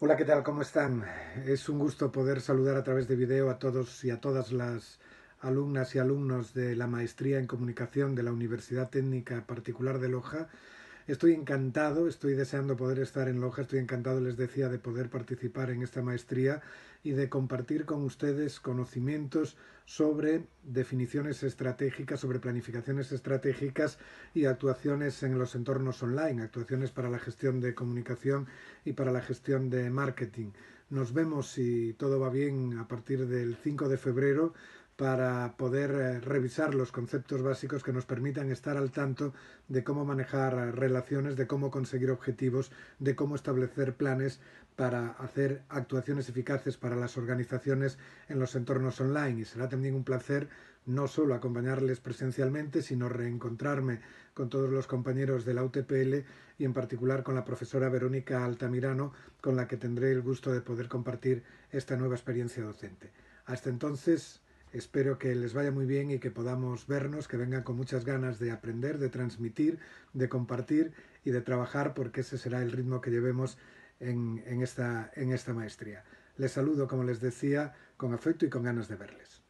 Hola, ¿qué tal? ¿Cómo están? Es un gusto poder saludar a través de video a todos y a todas las alumnas y alumnos de la Maestría en Comunicación de la Universidad Técnica Particular de Loja Estoy encantado, estoy deseando poder estar en Loja, estoy encantado, les decía, de poder participar en esta maestría y de compartir con ustedes conocimientos sobre definiciones estratégicas, sobre planificaciones estratégicas y actuaciones en los entornos online, actuaciones para la gestión de comunicación y para la gestión de marketing. Nos vemos, si todo va bien, a partir del 5 de febrero para poder eh, revisar los conceptos básicos que nos permitan estar al tanto de cómo manejar eh, relaciones, de cómo conseguir objetivos, de cómo establecer planes para hacer actuaciones eficaces para las organizaciones en los entornos online. Y será también un placer no solo acompañarles presencialmente, sino reencontrarme con todos los compañeros de la UTPL y en particular con la profesora Verónica Altamirano, con la que tendré el gusto de poder compartir esta nueva experiencia docente. Hasta entonces, Espero que les vaya muy bien y que podamos vernos, que vengan con muchas ganas de aprender, de transmitir, de compartir y de trabajar, porque ese será el ritmo que llevemos en, esta, en esta maestría. Les saludo, como les decía, con afecto y con ganas de verles.